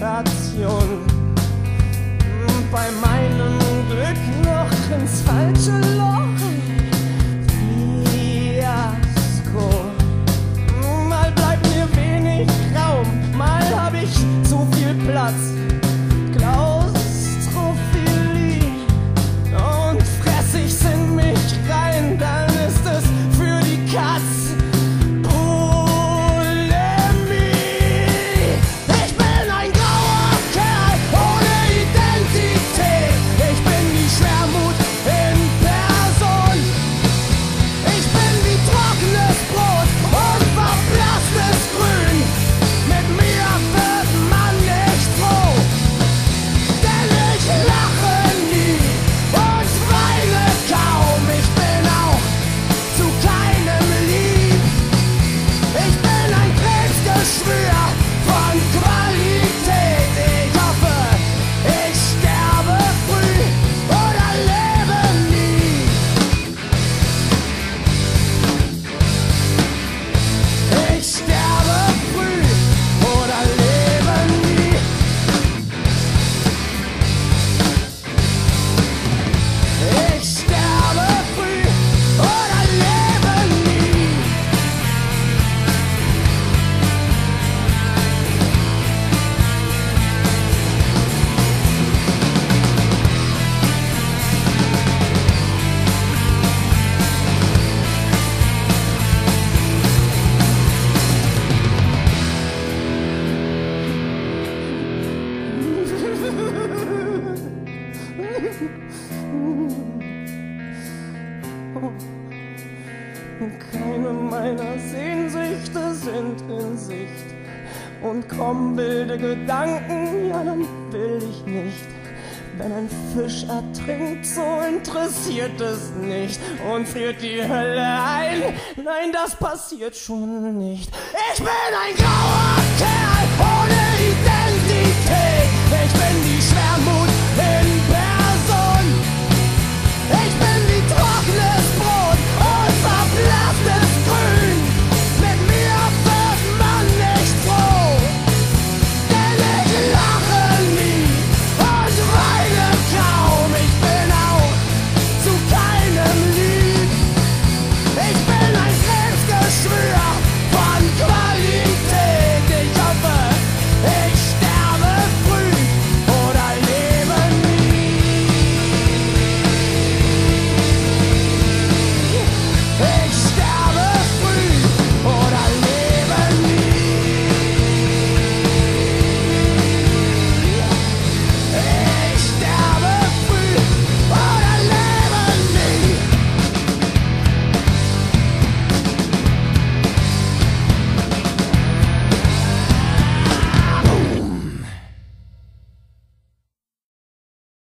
Station bei meinem Glück noch ins falsche Licht. Keine meiner Sehnsüchte sind in Sicht. Und kommen wilde Gedanken, ja, dann will ich nicht. Wenn ein Fisch ertrinkt, so interessiert es nicht und friert die Hölle ein. Nein, das passiert schon nicht. Ich bin ein Gott!